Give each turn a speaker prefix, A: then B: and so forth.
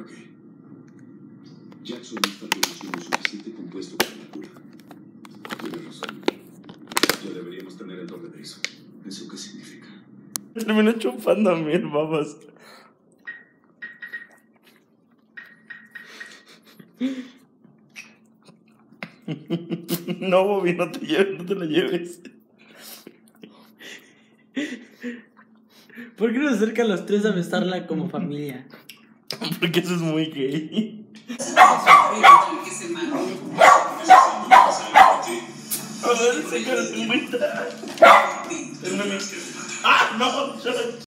A: ¿Para qué? Jackson no está produciendo suficiente compuesto para la cura. Tienes razón. Ya deberíamos tener el doble de eso. ¿Eso qué significa?
B: Terminó chupando a mil babas. No, Bobby, no te lleves, no te la lleves.
C: ¿Por qué nos acercan los tres a besarla como familia?
B: porque eso es muy gay. ¡Ah, no!